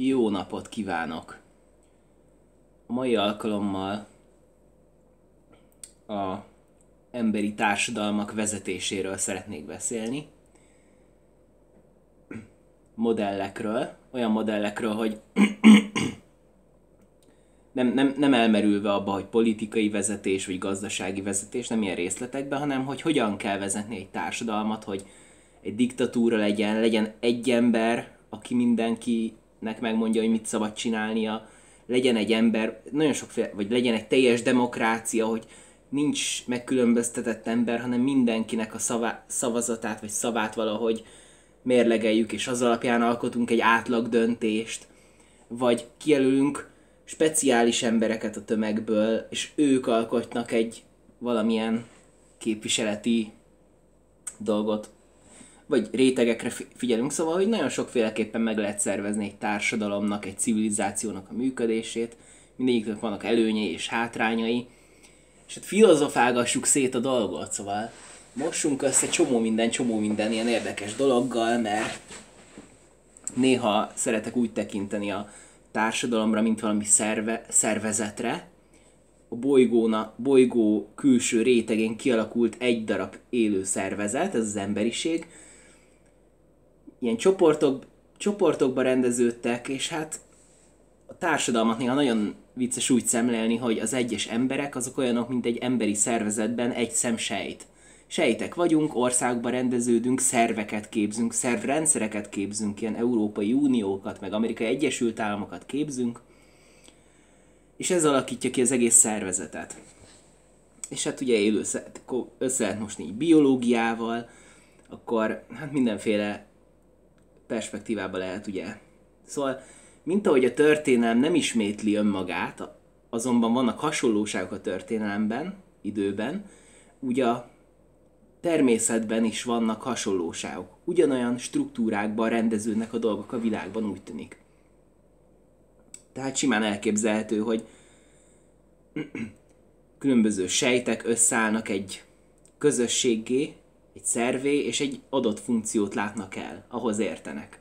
Jó napot kívánok! A mai alkalommal a emberi társadalmak vezetéséről szeretnék beszélni. Modellekről, olyan modellekről, hogy nem, nem, nem elmerülve abba, hogy politikai vezetés vagy gazdasági vezetés, nem ilyen részletekben, hanem hogy hogyan kell vezetni egy társadalmat, hogy egy diktatúra legyen, legyen egy ember, aki mindenkinek megmondja, hogy mit szabad csinálnia, legyen egy ember, nagyon sokféle, vagy legyen egy teljes demokrácia, hogy nincs megkülönböztetett ember, hanem mindenkinek a szavá, szavazatát vagy szavát valahogy mérlegeljük, és az alapján alkotunk egy átlag döntést, vagy kijelölünk speciális embereket a tömegből, és ők alkotnak egy valamilyen képviseleti dolgot, vagy rétegekre figyelünk, szóval, hogy nagyon sokféleképpen meg lehet szervezni egy társadalomnak, egy civilizációnak a működését, mindegyiknek vannak előnyei és hátrányai, és hát filozofálgassuk szét a dolgot, szóval mossunk össze csomó minden, csomó minden ilyen érdekes dologgal, mert néha szeretek úgy tekinteni a társadalomra, mint valami szerve, szervezetre, a bolygóna, bolygó külső rétegén kialakult egy darab élő szervezet, ez az emberiség. Ilyen csoportok, csoportokba rendeződtek, és hát a társadalmat néha nagyon vicces úgy szemlélni, hogy az egyes emberek azok olyanok, mint egy emberi szervezetben egy szemsejt. Sejtek vagyunk, országba rendeződünk, szerveket képzünk, szervrendszereket képzünk, ilyen Európai Uniókat, meg Amerikai Egyesült Államokat képzünk, és ez alakítja ki az egész szervezetet. És hát ugye élő, össze lehet mosni így biológiával, akkor hát mindenféle perspektívába lehet ugye. Szóval, mint ahogy a történelem nem ismétli önmagát, azonban vannak hasonlóságok a történelemben, időben, ugye a természetben is vannak hasonlóságok. Ugyanolyan struktúrákban rendeződnek a dolgok a világban, úgy tűnik. Tehát simán elképzelhető, hogy különböző sejtek összeállnak egy közösségé, egy szervé, és egy adott funkciót látnak el, ahhoz értenek.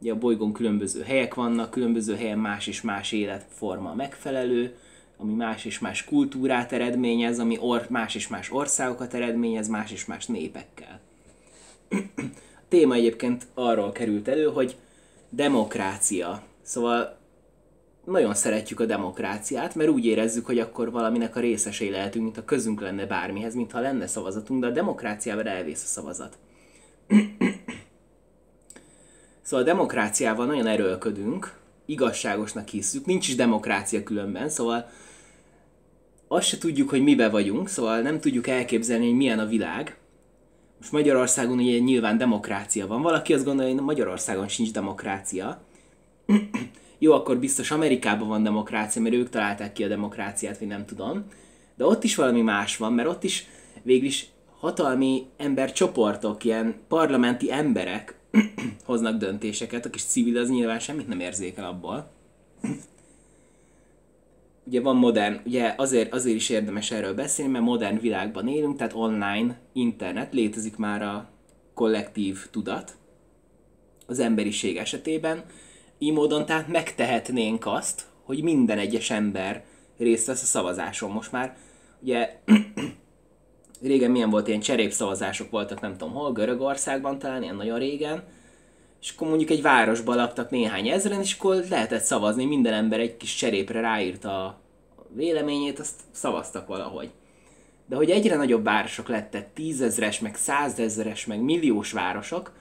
Ugye a bolygón különböző helyek vannak, különböző helyen más és más életforma megfelelő, ami más és más kultúrát eredményez, ami or- más és más országokat eredményez, más és más népekkel. A téma egyébként arról került elő, hogy demokrácia. Szóval nagyon szeretjük a demokráciát, mert úgy érezzük, hogy akkor valaminek a részesei lehetünk, mint a közünk lenne bármihez, mintha lenne szavazatunk, de a demokráciával elvész a szavazat. szóval a demokráciával nagyon erőlködünk, igazságosnak hiszük, nincs is demokrácia különben, szóval azt se tudjuk, hogy mibe vagyunk, szóval nem tudjuk elképzelni, hogy milyen a világ. Most Magyarországon ugye nyilván demokrácia van. Valaki azt gondolja, hogy Magyarországon sincs demokrácia. Jó, akkor biztos Amerikában van demokrácia, mert ők találták ki a demokráciát, vagy nem tudom. De ott is valami más van, mert ott is végül is hatalmi embercsoportok, ilyen parlamenti emberek hoznak döntéseket, a kis civil az nyilván semmit nem érzékel abból ugye van modern, ugye azért, azért is érdemes erről beszélni, mert modern világban élünk, tehát online, internet, létezik már a kollektív tudat az emberiség esetében. Így módon tehát megtehetnénk azt, hogy minden egyes ember részt vesz a szavazáson. Most már ugye régen milyen volt, ilyen cserépszavazások voltak, nem tudom hol, Görögországban talán, ilyen nagyon régen, és akkor mondjuk egy városban laktak néhány ezeren, és akkor lehetett szavazni, minden ember egy kis cserépre ráírta a véleményét, azt szavaztak valahogy. De hogy egyre nagyobb városok lettek, tízezres, meg százezres, meg milliós városok,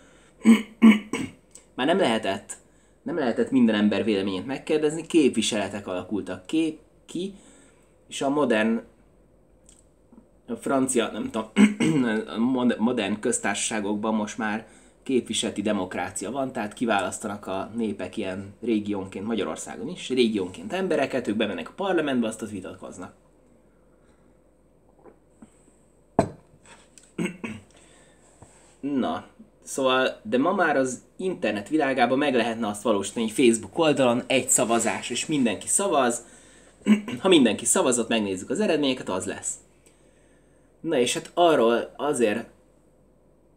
már nem lehetett, nem lehetett minden ember véleményét megkérdezni, képviseletek alakultak ki, ki és a modern a francia, nem tudom, modern köztársaságokban most már képviseleti demokrácia van, tehát kiválasztanak a népek ilyen régiónként, Magyarországon is, régiónként embereket, ők bemennek a parlamentbe, azt az vitatkoznak. Na, szóval, de ma már az internet világában meg lehetne azt valósítani, hogy Facebook oldalon egy szavazás, és mindenki szavaz, ha mindenki szavazott, megnézzük az eredményeket, az lesz. Na és hát arról azért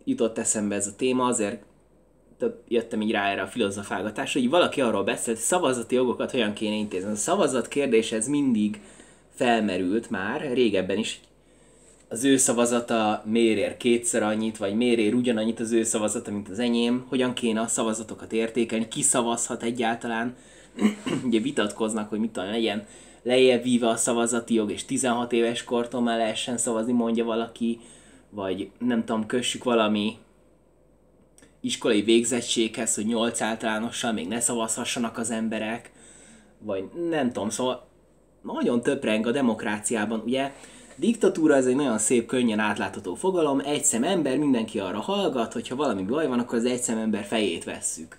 jutott eszembe ez a téma, azért jöttem így rá erre a filozofálgatásra, hogy valaki arról beszélt, hogy szavazati jogokat hogyan kéne intézni. A szavazat kérdés ez mindig felmerült már, régebben is, az ő szavazata miért ér kétszer annyit, vagy miért ér ugyanannyit az ő szavazata, mint az enyém, hogyan kéne a szavazatokat értékelni, ki szavazhat egyáltalán. Ugye vitatkoznak, hogy mit tudom, legyen lejjebb víve a szavazati jog, és 16 éves kortól már lehessen szavazni, mondja valaki, vagy nem tudom, kössük valami iskolai végzettséghez, hogy 8 általánossal még ne szavazhassanak az emberek, vagy nem tudom, szóval nagyon töpreng a demokráciában, ugye Diktatúra ez egy nagyon szép, könnyen átlátható fogalom, egy szem ember, mindenki arra hallgat, hogyha valami baj van, akkor az egy szem ember fejét vesszük.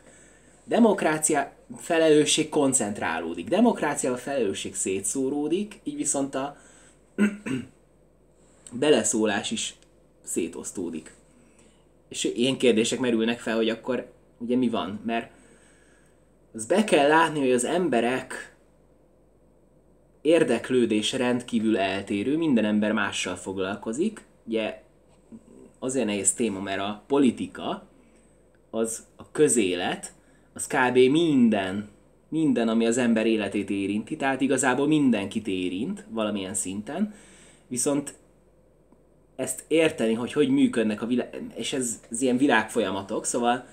Demokrácia felelősség koncentrálódik. Demokrácia a felelősség szétszóródik, így viszont a beleszólás is szétosztódik. És ilyen kérdések merülnek fel, hogy akkor ugye mi van? Mert az be kell látni, hogy az emberek érdeklődés rendkívül eltérő, minden ember mással foglalkozik. Ugye azért nehéz téma, mert a politika, az a közélet, az kb. minden, minden, ami az ember életét érinti, tehát igazából mindenkit érint valamilyen szinten, viszont ezt érteni, hogy hogy működnek a világ, és ez, ez ilyen világfolyamatok, szóval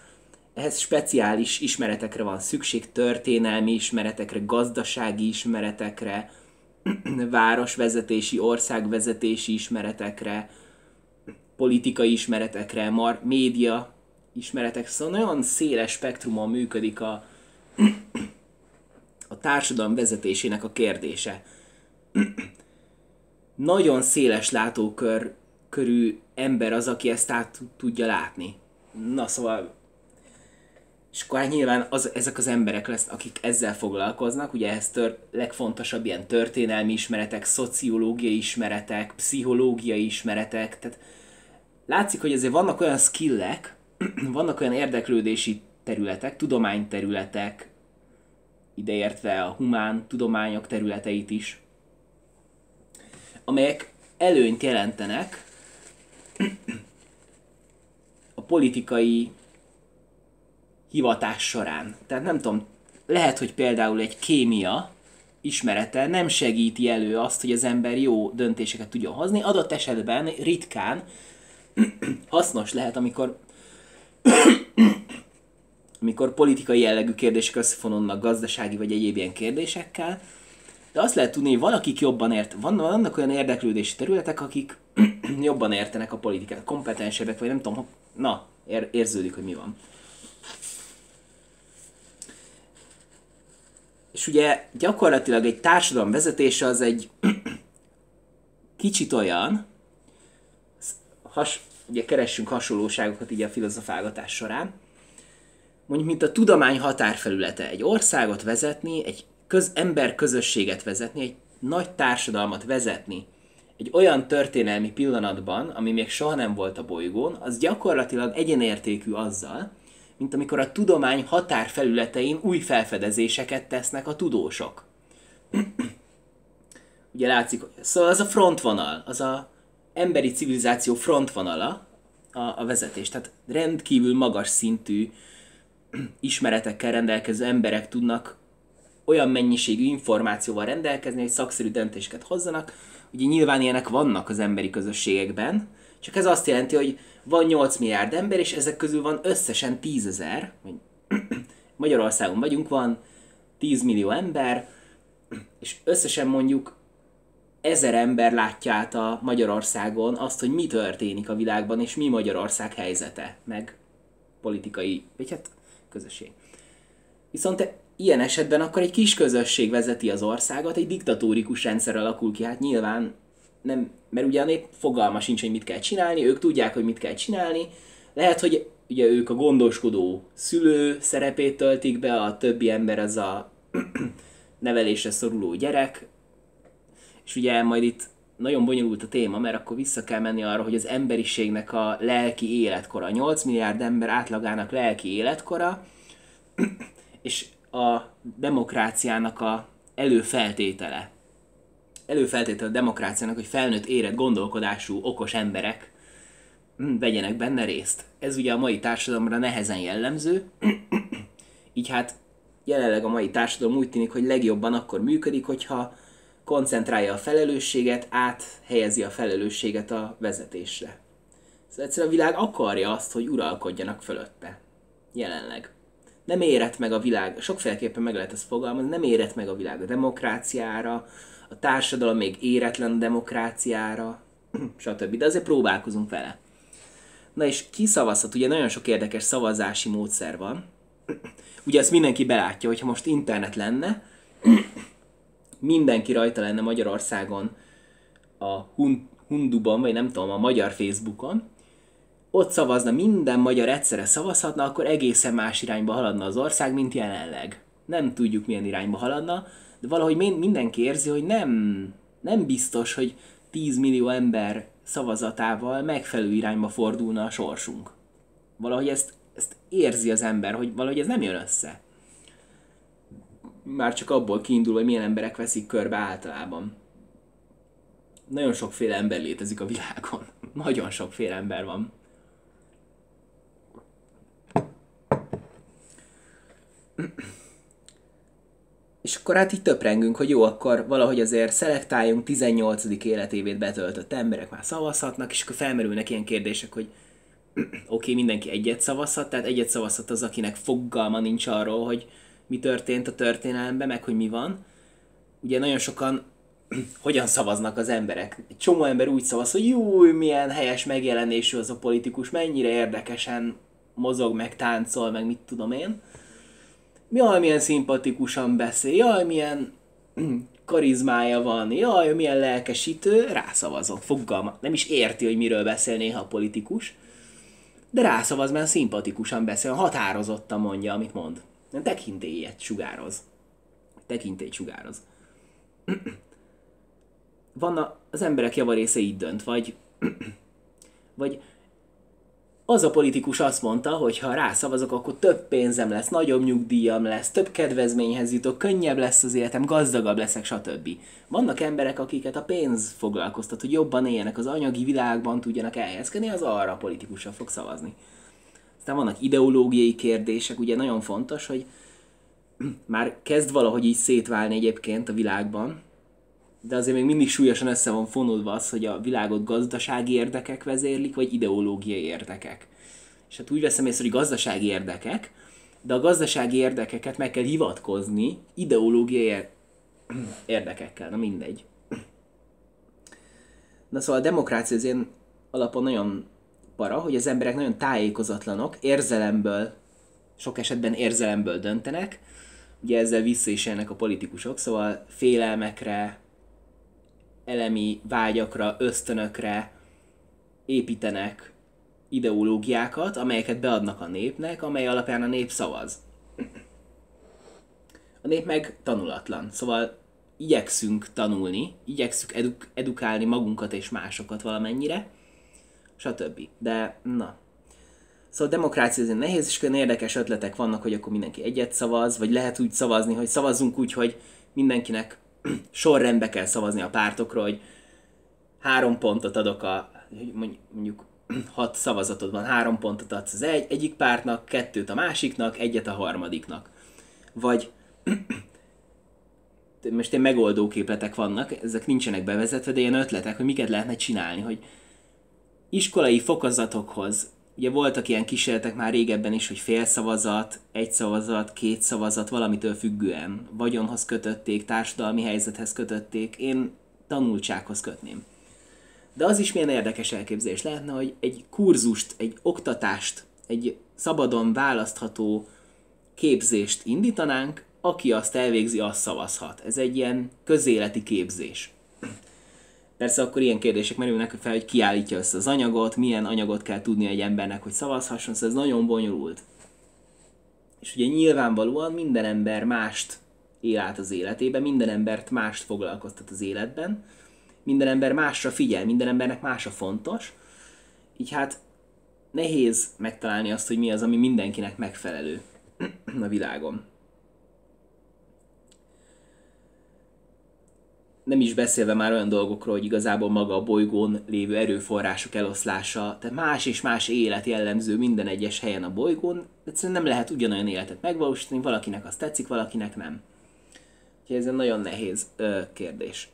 ehhez speciális ismeretekre van szükség, történelmi ismeretekre, gazdasági ismeretekre, városvezetési, országvezetési ismeretekre, politikai ismeretekre, mar, média ismeretek, szóval nagyon széles spektrumon működik a, a társadalom vezetésének a kérdése. nagyon széles látókör körű ember az, aki ezt át tudja látni. Na szóval és akkor hát nyilván az, ezek az emberek lesz, akik ezzel foglalkoznak, ugye ez tör, legfontosabb ilyen történelmi ismeretek, szociológiai ismeretek, pszichológiai ismeretek, tehát látszik, hogy azért vannak olyan skillek, vannak olyan érdeklődési területek, tudományterületek, ideértve a humán tudományok területeit is, amelyek előnyt jelentenek a politikai hivatás során. Tehát nem tudom, lehet, hogy például egy kémia ismerete nem segíti elő azt, hogy az ember jó döntéseket tudjon hozni. Adott esetben ritkán hasznos lehet, amikor amikor politikai jellegű kérdések összefonódnak gazdasági vagy egyéb ilyen kérdésekkel, de azt lehet tudni, hogy valakik jobban ért, vannak olyan érdeklődési területek, akik jobban értenek a politikát, kompetensebbek, vagy nem tudom, na, ér, érződik, hogy mi van. És ugye gyakorlatilag egy társadalom vezetése az egy kicsit olyan, has, ugye keressünk hasonlóságokat így a filozofálgatás során, mondjuk, mint a tudomány határfelülete. Egy országot vezetni, egy köz, ember közösséget vezetni, egy nagy társadalmat vezetni, egy olyan történelmi pillanatban, ami még soha nem volt a bolygón, az gyakorlatilag egyenértékű azzal, mint amikor a tudomány határfelületein új felfedezéseket tesznek a tudósok. Ugye látszik, hogy szóval az a frontvonal, az a emberi civilizáció frontvonala a, a vezetés. Tehát rendkívül magas szintű ismeretekkel rendelkező emberek tudnak olyan mennyiségű információval rendelkezni, hogy szakszerű döntéseket hozzanak. Ugye nyilván ilyenek vannak az emberi közösségekben, csak ez azt jelenti, hogy van 8 milliárd ember, és ezek közül van összesen 10 ezer, Magyarországon vagyunk, van 10 millió ember, és összesen mondjuk ezer ember látja át a Magyarországon azt, hogy mi történik a világban, és mi Magyarország helyzete, meg politikai, vagy hát közösség. Viszont ilyen esetben akkor egy kis közösség vezeti az országot, egy diktatórikus rendszer alakul ki, hát nyilván nem, mert ugye a nép fogalma sincs, hogy mit kell csinálni, ők tudják, hogy mit kell csinálni. Lehet, hogy ugye ők a gondoskodó szülő szerepét töltik be, a többi ember az a nevelésre szoruló gyerek, és ugye majd itt nagyon bonyolult a téma, mert akkor vissza kell menni arra, hogy az emberiségnek a lelki életkora, 8 milliárd ember átlagának lelki életkora, és a demokráciának a előfeltétele előfeltétele a demokráciának, hogy felnőtt, érett, gondolkodású, okos emberek vegyenek benne részt. Ez ugye a mai társadalomra nehezen jellemző, így hát jelenleg a mai társadalom úgy tűnik, hogy legjobban akkor működik, hogyha koncentrálja a felelősséget, áthelyezi a felelősséget a vezetésre. Szóval egyszerűen a világ akarja azt, hogy uralkodjanak fölötte. Jelenleg. Nem érett meg a világ, sokféleképpen meg lehet ezt fogalmazni, nem érett meg a világ a demokráciára, a társadalom még éretlen demokráciára, stb. De azért próbálkozunk vele. Na és ki szavazhat? Ugye nagyon sok érdekes szavazási módszer van. Ugye ezt mindenki belátja, hogyha most internet lenne, mindenki rajta lenne Magyarországon a Hunduban, vagy nem tudom, a magyar Facebookon, ott szavazna, minden magyar egyszerre szavazhatna, akkor egészen más irányba haladna az ország, mint jelenleg. Nem tudjuk, milyen irányba haladna, de valahogy mindenki érzi, hogy nem, nem biztos, hogy 10 millió ember szavazatával megfelelő irányba fordulna a sorsunk. Valahogy ezt, ezt érzi az ember, hogy valahogy ez nem jön össze. Már csak abból kiindul, hogy milyen emberek veszik körbe általában. Nagyon sokféle ember létezik a világon. Nagyon sokféle ember van. És akkor hát így töprengünk, hogy jó, akkor valahogy azért szelektáljunk, 18. életévét betöltött emberek már szavazhatnak, és akkor felmerülnek ilyen kérdések, hogy oké, okay, mindenki egyet szavazhat, tehát egyet szavazhat az, akinek fogalma nincs arról, hogy mi történt a történelemben, meg hogy mi van. Ugye nagyon sokan hogyan szavaznak az emberek. Egy csomó ember úgy szavaz, hogy jó, milyen helyes megjelenésű az a politikus, mennyire érdekesen mozog, meg táncol, meg mit tudom én jaj, milyen szimpatikusan beszél, jaj, milyen karizmája van, jaj, milyen lelkesítő, rászavazok, fogalma. Nem is érti, hogy miről beszél néha a politikus, de rászavaz, mert szimpatikusan beszél, határozottan mondja, amit mond. Nem tekintélyet sugároz. Tekintélyt sugároz. Van az emberek javarésze így dönt, vagy, vagy az a politikus azt mondta, hogy ha rászavazok, akkor több pénzem lesz, nagyobb nyugdíjam lesz, több kedvezményhez jutok, könnyebb lesz az életem, gazdagabb leszek, stb. Vannak emberek, akiket a pénz foglalkoztat, hogy jobban éljenek az anyagi világban, tudjanak elhelyezkedni, az arra a politikusra fog szavazni. Aztán vannak ideológiai kérdések, ugye nagyon fontos, hogy már kezd valahogy így szétválni egyébként a világban, de azért még mindig súlyosan össze van fonódva az, hogy a világot gazdasági érdekek vezérlik, vagy ideológiai érdekek. És hát úgy veszem észre, hogy gazdasági érdekek, de a gazdasági érdekeket meg kell hivatkozni ideológiai érdekekkel, na mindegy. Na szóval a demokrácia az én alapon nagyon para, hogy az emberek nagyon tájékozatlanok, érzelemből, sok esetben érzelemből döntenek, ugye ezzel vissza is a politikusok, szóval félelmekre, elemi vágyakra, ösztönökre építenek ideológiákat, amelyeket beadnak a népnek, amely alapján a nép szavaz. A nép meg tanulatlan, szóval igyekszünk tanulni, igyekszünk eduk- edukálni magunkat és másokat valamennyire, stb. De na. Szóval a demokrácia azért nehéz, és olyan érdekes ötletek vannak, hogy akkor mindenki egyet szavaz, vagy lehet úgy szavazni, hogy szavazzunk úgy, hogy mindenkinek sorrendbe kell szavazni a pártokról, hogy három pontot adok a, mondjuk hat szavazatod van, három pontot adsz az egy, egyik pártnak, kettőt a másiknak, egyet a harmadiknak. Vagy most én megoldó képletek vannak, ezek nincsenek bevezetve, de ilyen ötletek, hogy miket lehetne csinálni, hogy iskolai fokozatokhoz Ugye voltak ilyen kísérletek már régebben is, hogy fél szavazat, egy szavazat, két szavazat, valamitől függően. Vagyonhoz kötötték, társadalmi helyzethez kötötték, én tanultsághoz kötném. De az is milyen érdekes elképzelés lehetne, hogy egy kurzust, egy oktatást, egy szabadon választható képzést indítanánk, aki azt elvégzi, az szavazhat. Ez egy ilyen közéleti képzés. Persze akkor ilyen kérdések merülnek fel, hogy kiállítja össze az anyagot, milyen anyagot kell tudni egy embernek, hogy szavazhasson, szóval ez nagyon bonyolult. És ugye nyilvánvalóan minden ember mást él át az életében, minden embert mást foglalkoztat az életben, minden ember másra figyel, minden embernek más a fontos, így hát nehéz megtalálni azt, hogy mi az, ami mindenkinek megfelelő a világon. Nem is beszélve már olyan dolgokról, hogy igazából maga a bolygón lévő erőforrások eloszlása, tehát más és más élet jellemző minden egyes helyen a bolygón, egyszerűen nem lehet ugyanolyan életet megvalósítani, valakinek az tetszik, valakinek nem. Úgyhogy ez egy nagyon nehéz ö, kérdés.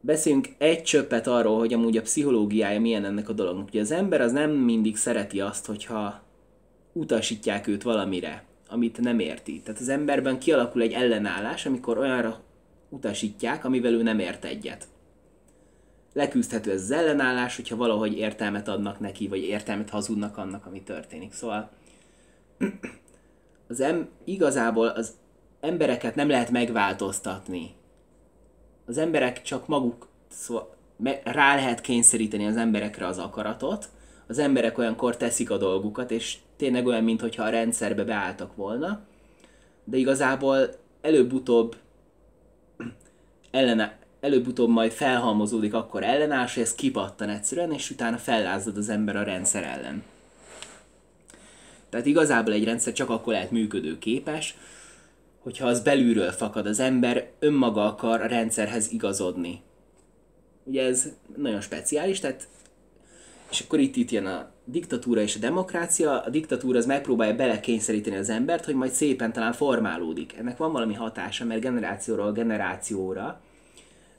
Beszéljünk egy csöppet arról, hogy amúgy a pszichológiája milyen ennek a dolognak. Ugye az ember az nem mindig szereti azt, hogyha utasítják őt valamire, amit nem érti. Tehát az emberben kialakul egy ellenállás, amikor olyanra utasítják, amivel ő nem ért egyet. Leküzdhető ez az ellenállás, hogyha valahogy értelmet adnak neki, vagy értelmet hazudnak annak, ami történik. Szóval az em, igazából az embereket nem lehet megváltoztatni. Az emberek csak maguk, szóval rá lehet kényszeríteni az emberekre az akaratot, az emberek olyankor teszik a dolgukat, és tényleg olyan, mintha a rendszerbe beálltak volna, de igazából előbb-utóbb ellene, előbb-utóbb majd felhalmozódik akkor ellenállás, ez kipattan egyszerűen, és utána fellázad az ember a rendszer ellen. Tehát igazából egy rendszer csak akkor lehet működőképes, hogyha az belülről fakad, az ember önmaga akar a rendszerhez igazodni. Ugye ez nagyon speciális, tehát és akkor itt, itt jön a diktatúra és a demokrácia. A diktatúra az megpróbálja belekényszeríteni az embert, hogy majd szépen talán formálódik. Ennek van valami hatása, mert generációról generációra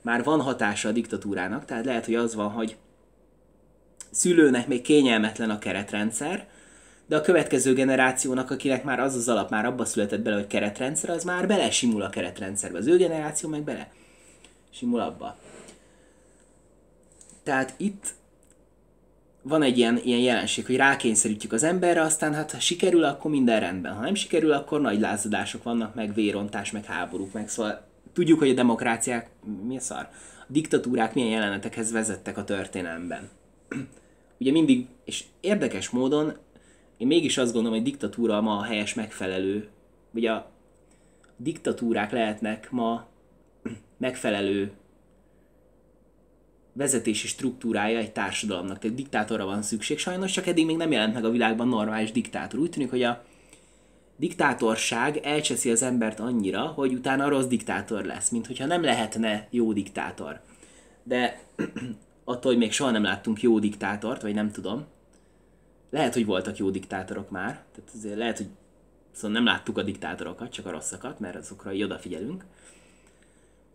már van hatása a diktatúrának, tehát lehet, hogy az van, hogy szülőnek még kényelmetlen a keretrendszer, de a következő generációnak, akinek már az az alap, már abba született bele, hogy keretrendszer, az már bele simul a keretrendszerbe. Az ő generáció meg bele simul abba. Tehát itt van egy ilyen, ilyen jelenség, hogy rákényszerítjük az emberre, aztán hát ha sikerül, akkor minden rendben. Ha nem sikerül, akkor nagy lázadások vannak, meg vérontás, meg háborúk, meg szóval tudjuk, hogy a demokráciák, mi a szar? A diktatúrák milyen jelenetekhez vezettek a történelemben. Ugye mindig, és érdekes módon, én mégis azt gondolom, hogy diktatúra ma a helyes megfelelő, vagy a diktatúrák lehetnek ma megfelelő vezetési struktúrája egy társadalomnak. Tehát diktátorra van szükség sajnos, csak eddig még nem jelent meg a világban normális diktátor. Úgy tűnik, hogy a diktátorság elcseszi az embert annyira, hogy utána rossz diktátor lesz, mint hogyha nem lehetne jó diktátor. De attól, hogy még soha nem láttunk jó diktátort, vagy nem tudom, lehet, hogy voltak jó diktátorok már, tehát azért lehet, hogy szóval nem láttuk a diktátorokat, csak a rosszakat, mert azokra így odafigyelünk.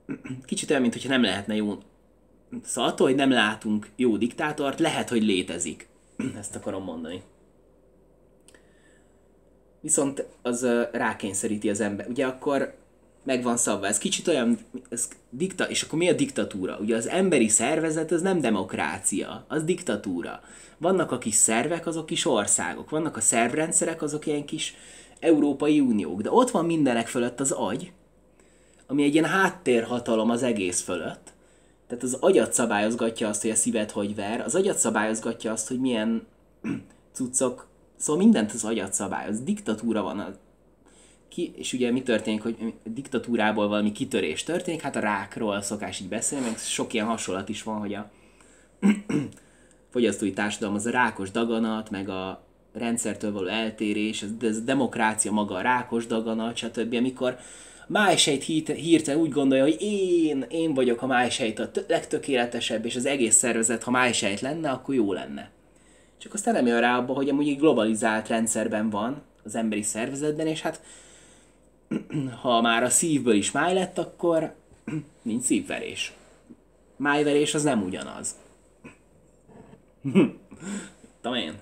Kicsit olyan, mintha nem lehetne jó Szóval attól, hogy nem látunk jó diktátort, lehet, hogy létezik. Ezt akarom mondani. Viszont az rákényszeríti az ember. Ugye akkor megvan szabva. Ez kicsit olyan, ez dikta, és akkor mi a diktatúra? Ugye az emberi szervezet az nem demokrácia, az diktatúra. Vannak a kis szervek, azok kis országok. Vannak a szervrendszerek, azok ilyen kis Európai Uniók. De ott van mindenek fölött az agy, ami egy ilyen háttérhatalom az egész fölött, tehát az agyat szabályozgatja azt, hogy a szíved hogy ver, az agyat szabályozgatja azt, hogy milyen cuccok, szóval mindent az agyat szabályoz. Diktatúra van. A, ki, és ugye mi történik, hogy diktatúrából valami kitörés történik, hát a rákról szokás így beszélni, meg sok ilyen hasonlat is van, hogy a fogyasztói társadalom az a rákos daganat, meg a rendszertől való eltérés, ez, ez a demokrácia maga a rákos daganat, stb. Amikor májsejt hirtelen úgy gondolja, hogy én, én vagyok a májsejt a legtökéletesebb, és az egész szervezet, ha májsejt lenne, akkor jó lenne. Csak aztán nem jön rá abba, hogy amúgy egy globalizált rendszerben van az emberi szervezetben, és hát ha már a szívből is máj lett, akkor nincs szívverés. Májverés az nem ugyanaz. Tudom én.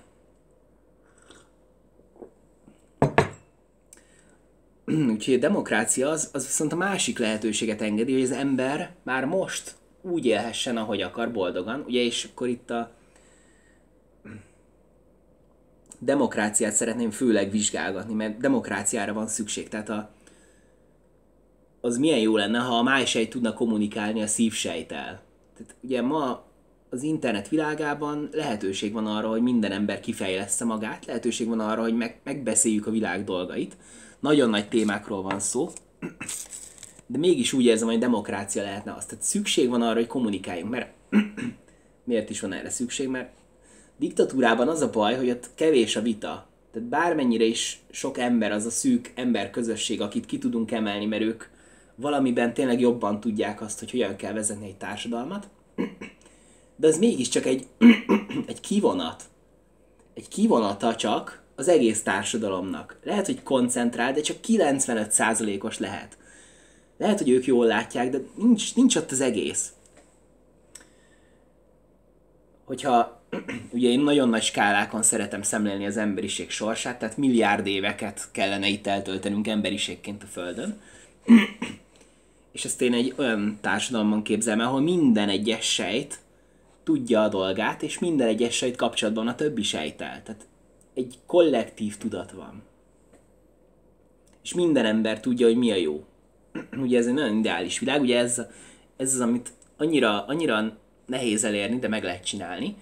Úgyhogy a demokrácia az, az viszont a másik lehetőséget engedi, hogy az ember már most úgy élhessen, ahogy akar, boldogan. Ugye, és akkor itt a demokráciát szeretném főleg vizsgálgatni, mert demokráciára van szükség. Tehát a, az milyen jó lenne, ha a májsejt tudna kommunikálni a szívsejtel. Tehát ugye ma az internet világában lehetőség van arra, hogy minden ember kifejleszte magát, lehetőség van arra, hogy meg, megbeszéljük a világ dolgait, nagyon nagy témákról van szó, de mégis úgy érzem, hogy demokrácia lehetne az. Tehát szükség van arra, hogy kommunikáljunk, mert miért is van erre szükség? Mert diktatúrában az a baj, hogy ott kevés a vita. Tehát bármennyire is sok ember, az a szűk ember közösség, akit ki tudunk emelni, mert ők valamiben tényleg jobban tudják azt, hogy hogyan kell vezetni egy társadalmat, de ez mégiscsak egy, egy kivonat. Egy kivonata csak az egész társadalomnak. Lehet, hogy koncentrál, de csak 95%-os lehet. Lehet, hogy ők jól látják, de nincs, nincs ott az egész. Hogyha ugye én nagyon nagy skálákon szeretem szemlélni az emberiség sorsát, tehát milliárd éveket kellene itt eltöltenünk emberiségként a Földön. És ezt én egy olyan társadalomban képzelem, ahol minden egyes sejt tudja a dolgát, és minden egyes sejt kapcsolatban a többi sejtel. Tehát egy kollektív tudat van. És minden ember tudja, hogy mi a jó. ugye ez egy nagyon ideális világ, ugye ez, ez az, amit annyira, annyira nehéz elérni, de meg lehet csinálni,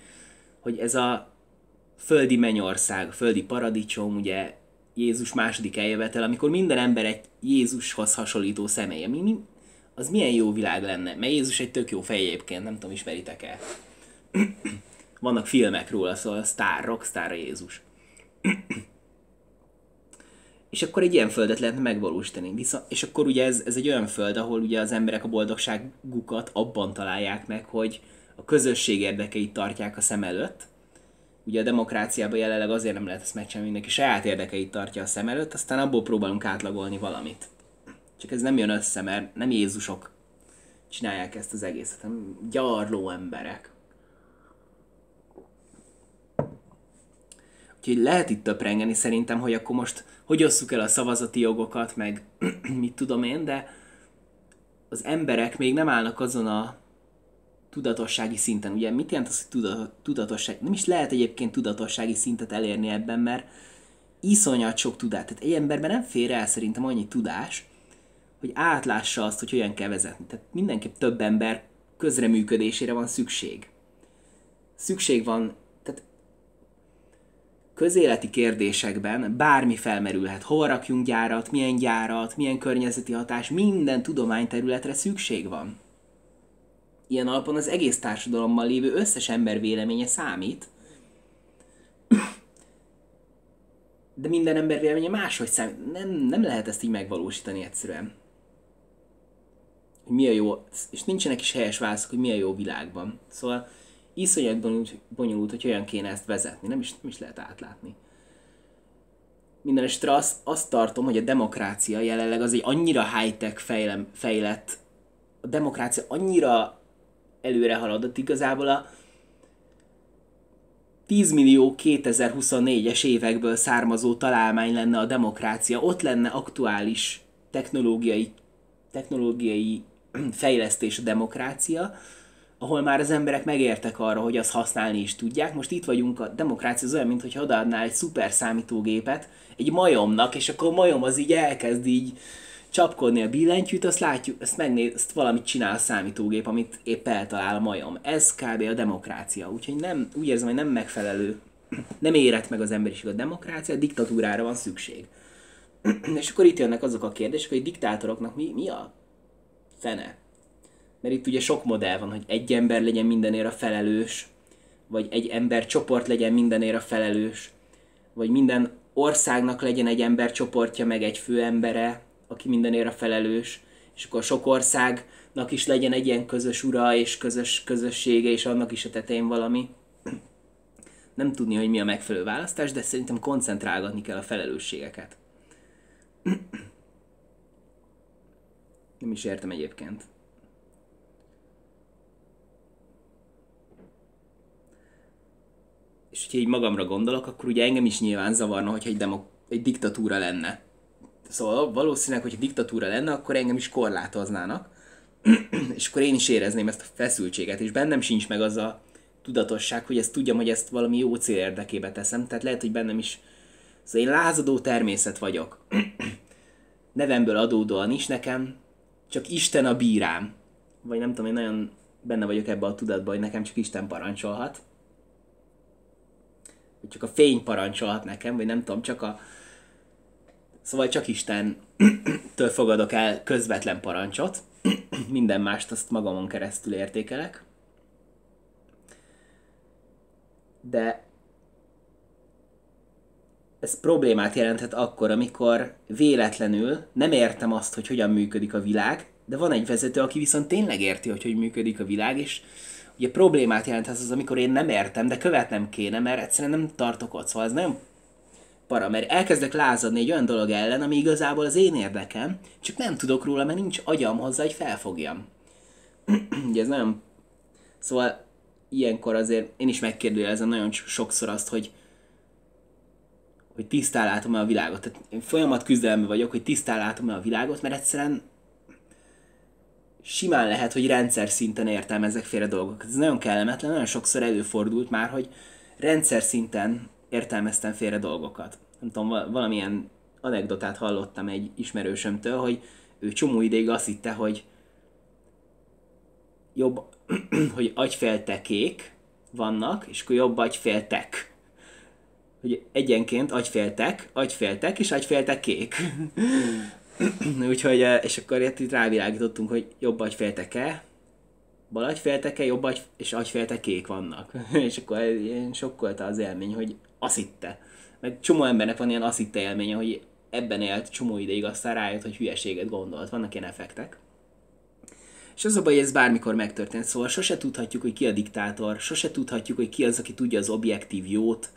hogy ez a földi mennyország, földi paradicsom, ugye Jézus második eljövetel, amikor minden ember egy Jézushoz hasonlító személy, mi, az milyen jó világ lenne, mert Jézus egy tök jó fej egyébként, nem tudom, ismeritek-e. Vannak filmek róla, szóval Star, Rockstar Jézus. és akkor egy ilyen földet lehetne megvalósítani. Vissza, és akkor ugye ez, ez egy olyan föld, ahol ugye az emberek a boldogságukat abban találják meg, hogy a közösség érdekeit tartják a szem előtt. Ugye a demokráciában jelenleg azért nem lehet ezt megcsinálni, mindenki saját érdekeit tartja a szem előtt, aztán abból próbálunk átlagolni valamit. Csak ez nem jön össze, mert nem Jézusok csinálják ezt az egészet, hanem gyarló emberek. Úgyhogy lehet itt töprengeni szerintem, hogy akkor most hogy osszuk el a szavazati jogokat, meg mit tudom én, de az emberek még nem állnak azon a tudatossági szinten. Ugye mit jelent az, hogy tudatosság? Nem is lehet egyébként tudatossági szintet elérni ebben, mert iszonyat sok tudás. Tehát egy emberben nem fér el szerintem annyi tudás, hogy átlássa azt, hogy hogyan kell vezetni. Tehát mindenképp több ember közreműködésére van szükség. Szükség van közéleti kérdésekben bármi felmerülhet. Hol rakjunk gyárat, milyen gyárat, milyen környezeti hatás, minden tudományterületre szükség van. Ilyen alapon az egész társadalommal lévő összes ember véleménye számít, de minden ember véleménye máshogy számít. Nem, nem lehet ezt így megvalósítani egyszerűen. Hogy mi a jó, és nincsenek is helyes válaszok, hogy mi a jó világban. Szóval iszonyat bonyolult, bonyolult, hogy olyan kéne ezt vezetni, nem is, nem is lehet átlátni. Minden esetre azt, azt tartom, hogy a demokrácia jelenleg az egy annyira high-tech fejlem, fejlett, a demokrácia annyira előre haladott igazából a 10 millió 2024-es évekből származó találmány lenne a demokrácia, ott lenne aktuális technológiai, technológiai fejlesztés a demokrácia, ahol már az emberek megértek arra, hogy azt használni is tudják. Most itt vagyunk, a demokrácia az olyan, mintha odaadnál egy szuper számítógépet egy majomnak, és akkor a majom az így elkezd így csapkodni a billentyűt, azt látjuk, ezt megnéz, ezt valamit csinál a számítógép, amit épp eltalál a majom. Ez kb. a demokrácia. Úgyhogy nem, úgy érzem, hogy nem megfelelő, nem érett meg az emberiség a demokrácia, a diktatúrára van szükség. és akkor itt jönnek azok a kérdések, hogy diktátoroknak mi, mi a fene? mert itt ugye sok modell van, hogy egy ember legyen mindenért a felelős, vagy egy ember csoport legyen mindenért a felelős, vagy minden országnak legyen egy ember csoportja, meg egy főembere, aki mindenért a felelős, és akkor sok országnak is legyen egy ilyen közös ura és közös közössége, és annak is a tetején valami. Nem tudni, hogy mi a megfelelő választás, de szerintem koncentrálgatni kell a felelősségeket. Nem is értem egyébként. és hogyha így magamra gondolok, akkor ugye engem is nyilván zavarna, hogyha egy, demok- egy diktatúra lenne. Szóval valószínűleg, hogyha diktatúra lenne, akkor engem is korlátoznának, és akkor én is érezném ezt a feszültséget, és bennem sincs meg az a tudatosság, hogy ezt tudjam, hogy ezt valami jó cél érdekébe teszem, tehát lehet, hogy bennem is Szóval én lázadó természet vagyok. Nevemből adódóan is nekem csak Isten a bírám. Vagy nem tudom, én nagyon benne vagyok ebbe a tudatban, hogy nekem csak Isten parancsolhat hogy csak a fény parancsolhat nekem, vagy nem tudom, csak a... Szóval csak Isten-től fogadok el közvetlen parancsot, minden mást azt magamon keresztül értékelek. De ez problémát jelenthet akkor, amikor véletlenül nem értem azt, hogy hogyan működik a világ, de van egy vezető, aki viszont tényleg érti, hogy hogy működik a világ, és ugye problémát jelenthet az, amikor én nem értem, de követnem kéne, mert egyszerűen nem tartok ott. Szóval ez nagyon para, mert elkezdek lázadni egy olyan dolog ellen, ami igazából az én érdekem, csak nem tudok róla, mert nincs agyam hozzá, hogy felfogjam. ugye ez nagyon... Szóval ilyenkor azért én is megkérdőjelezem nagyon sokszor azt, hogy hogy tisztán látom-e a világot. Tehát én folyamat küzdelemben vagyok, hogy tisztán látom-e a világot, mert egyszerűen simán lehet, hogy rendszer szinten értelmezek félre dolgokat. Ez nagyon kellemetlen, nagyon sokszor előfordult már, hogy rendszer szinten értelmeztem félre dolgokat. Nem tudom, valamilyen anekdotát hallottam egy ismerősömtől, hogy ő csomó ideig azt hitte, hogy jobb, hogy agyféltekék vannak, és akkor jobb agyféltek. Hogy egyenként agyféltek, agyféltek és agyféltek kék. Úgyhogy, eh, és akkor itt rávilágítottunk, hogy jobb agyfélteke, bal agyfélteke, jobb agy és agyféltekék vannak. és akkor ilyen sokkolta az élmény, hogy azt hitte. Meg csomó embernek van ilyen azt hitte élménye, hogy ebben élt csomó ideig, aztán rájött, hogy hülyeséget gondolt. Vannak ilyen effektek. És az a baj, hogy ez bármikor megtörtént, szóval sose tudhatjuk, hogy ki a diktátor, sose tudhatjuk, hogy ki az, aki tudja az objektív jót,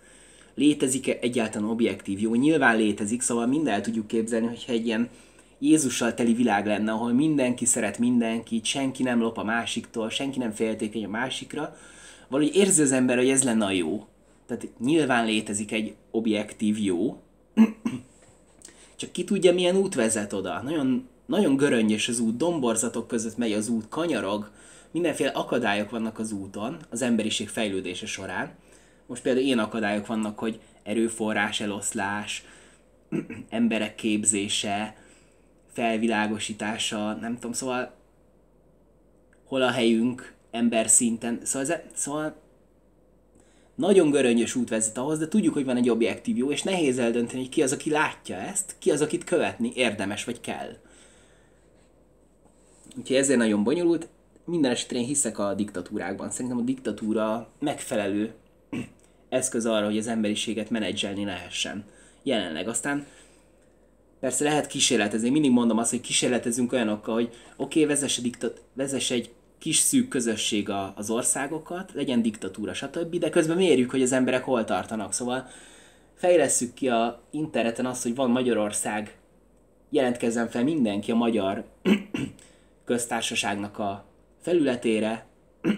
létezik-e egyáltalán objektív jó? Nyilván létezik, szóval minden el tudjuk képzelni, hogyha egy ilyen Jézussal teli világ lenne, ahol mindenki szeret mindenkit, senki nem lop a másiktól, senki nem féltékeny a másikra, valahogy érzi az ember, hogy ez lenne a jó. Tehát nyilván létezik egy objektív jó, csak ki tudja, milyen út vezet oda. Nagyon, nagyon göröngyös az út, domborzatok között megy az út, kanyarog, mindenféle akadályok vannak az úton, az emberiség fejlődése során. Most például ilyen akadályok vannak, hogy erőforrás eloszlás, emberek képzése, felvilágosítása, nem tudom, szóval hol a helyünk ember szinten, szóval, szóval nagyon göröngyös út vezet ahhoz, de tudjuk, hogy van egy objektív jó, és nehéz eldönteni, hogy ki az, aki látja ezt, ki az, akit követni érdemes vagy kell. Úgyhogy ezért nagyon bonyolult. Minden esetre én hiszek a diktatúrákban. Szerintem a diktatúra megfelelő eszköz arra, hogy az emberiséget menedzselni lehessen. Jelenleg. Aztán Persze lehet kísérletezni, mindig mondom azt, hogy kísérletezünk olyanokkal, hogy oké, okay, vezess, diktat, vezess egy kis szűk közösség a, az országokat, legyen diktatúra, stb., de közben mérjük, hogy az emberek hol tartanak. Szóval fejlesszük ki a interneten azt, hogy van Magyarország, jelentkezzen fel mindenki a magyar köztársaságnak a felületére,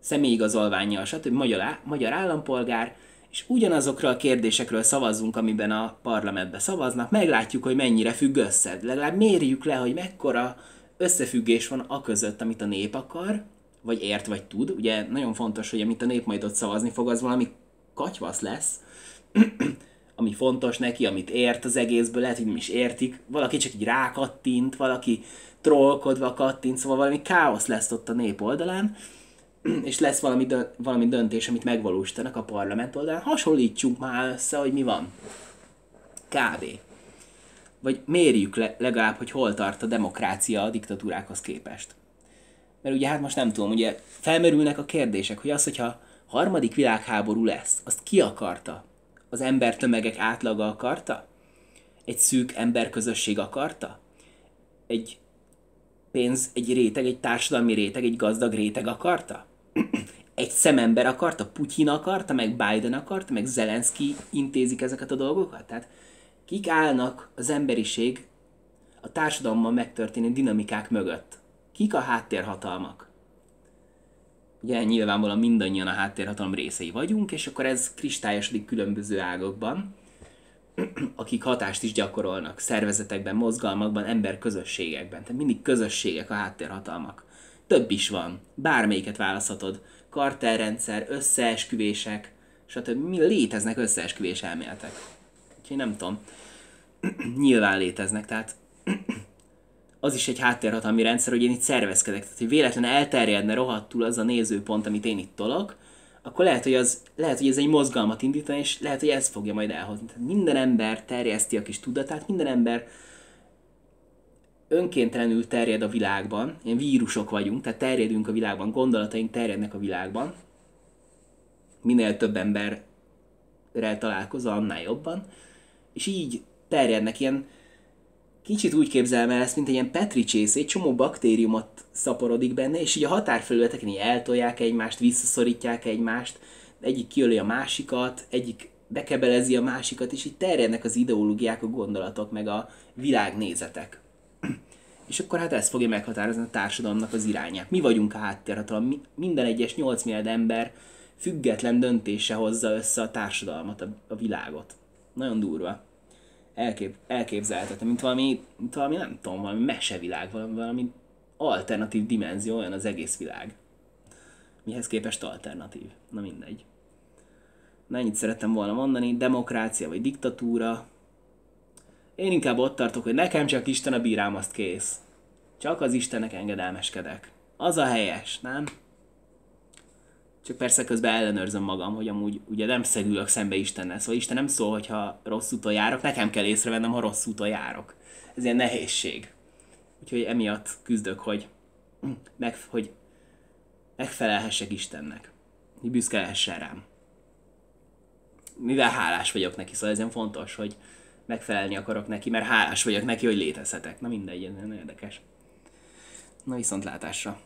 személyigazolványjal, stb. Magyar, magyar állampolgár, és ugyanazokról a kérdésekről szavazzunk, amiben a parlamentbe szavaznak, meglátjuk, hogy mennyire függ össze. Legalább mérjük le, hogy mekkora összefüggés van a között, amit a nép akar, vagy ért, vagy tud. Ugye nagyon fontos, hogy amit a nép majd ott szavazni fog, az valami katyvasz lesz, ami fontos neki, amit ért az egészből, lehet, hogy nem is értik. Valaki csak így rákattint, valaki trollkodva kattint, szóval valami káosz lesz ott a nép oldalán, és lesz valami, dö- valami döntés, amit megvalósítanak a parlament oldalán, hasonlítsunk már össze, hogy mi van. Kb. Vagy mérjük le- legalább, hogy hol tart a demokrácia a diktatúrákhoz képest. Mert ugye hát most nem tudom, ugye felmerülnek a kérdések, hogy az, hogyha harmadik világháború lesz, azt ki akarta? Az ember tömegek átlaga akarta? Egy szűk emberközösség akarta? Egy pénz, egy réteg, egy társadalmi réteg, egy gazdag réteg akarta? egy szemember akarta, Putyin akarta, meg Biden akarta, meg Zelenszky intézik ezeket a dolgokat? Tehát kik állnak az emberiség a társadalomban megtörténő dinamikák mögött? Kik a háttérhatalmak? Ugye nyilvánvalóan mindannyian a háttérhatalom részei vagyunk, és akkor ez kristályosodik különböző ágokban, akik hatást is gyakorolnak szervezetekben, mozgalmakban, emberközösségekben. Tehát mindig közösségek a háttérhatalmak. Több is van. Bármelyiket választhatod. Kartelrendszer, összeesküvések, stb. Mi léteznek összeesküvés elméletek. Úgyhogy nem tudom. Nyilván léteznek, tehát az is egy háttérhatalmi rendszer, hogy én itt szervezkedek. Tehát, hogy véletlenül elterjedne rohadtul az a nézőpont, amit én itt tolok, akkor lehet, hogy, az, lehet, hogy ez egy mozgalmat indítani, és lehet, hogy ez fogja majd elhozni. Tehát minden ember terjeszti a kis tudatát, minden ember önkéntelenül terjed a világban, ilyen vírusok vagyunk, tehát terjedünk a világban, gondolataink terjednek a világban. Minél több ember találkozol, annál jobban, és így terjednek ilyen, kicsit úgy képzelem el ezt, mint egy ilyen petri csész, egy csomó baktériumot szaporodik benne, és így a határfelületeken így eltolják egymást, visszaszorítják egymást, egyik kiöli a másikat, egyik bekebelezi a másikat, és így terjednek az ideológiák, a gondolatok, meg a világnézetek. És akkor hát ez fogja meghatározni a társadalomnak az irányát. Mi vagyunk a háttérhatalom, minden egyes 8 milliárd ember független döntése hozza össze a társadalmat, a, a világot. Nagyon durva. Elkép, elképzelhetetlen, mint valami, mint valami, nem tudom, valami mesevilág, valami, alternatív dimenzió, olyan az egész világ. Mihez képest alternatív. Na mindegy. Na ennyit szerettem volna mondani, demokrácia vagy diktatúra. Én inkább ott tartok, hogy nekem csak Isten a bírám, azt kész. Csak az Istennek engedelmeskedek. Az a helyes, nem? Csak persze közben ellenőrzöm magam, hogy amúgy ugye nem szegülök szembe Istennel. Szóval Isten nem szól, hogyha rossz úton járok, nekem kell észrevennem, ha rossz úton járok. Ez ilyen nehézség. Úgyhogy emiatt küzdök, hogy, meg, hogy megfelelhessek Istennek. Hogy büszke lehessen rám. Mivel hálás vagyok neki, szóval ez fontos, hogy megfelelni akarok neki, mert hálás vagyok neki, hogy létezhetek. Na mindegy, ez nagyon érdekes. Na viszontlátásra.